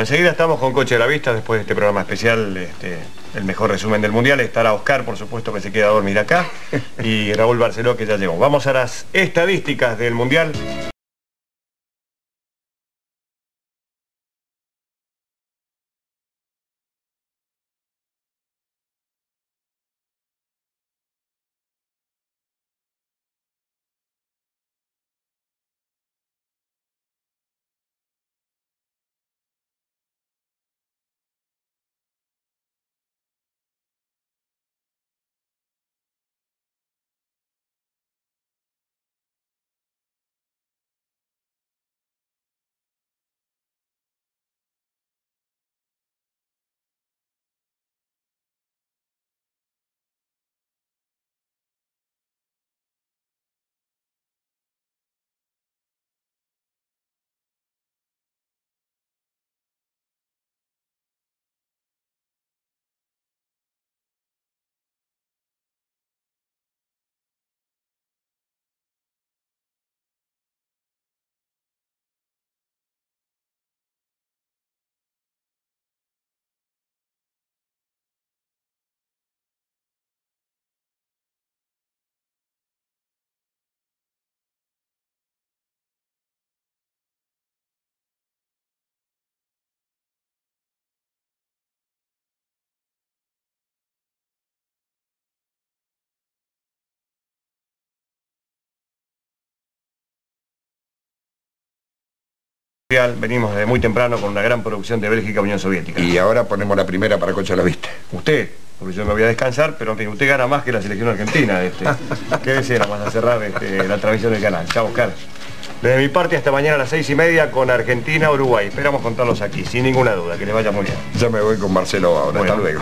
Enseguida estamos con Coche de la Vista, después de este programa especial, este, el mejor resumen del Mundial. Estará Oscar, por supuesto, que se queda a dormir acá, y Raúl Barceló, que ya llegó. Vamos a las estadísticas del Mundial. Venimos de muy temprano con una gran producción de Bélgica Unión Soviética. Y ahora ponemos la primera para Coche a la Vista. Usted, porque yo me voy a descansar, pero en fin, usted gana más que la selección argentina. Este. ¿Qué desea más a cerrar este, la transmisión del canal? Chao, Oscar. Desde mi parte hasta mañana a las seis y media con Argentina, Uruguay. Esperamos contarlos aquí, sin ninguna duda. Que les vaya muy bien. Ya me voy con Marcelo ahora. Hasta luego.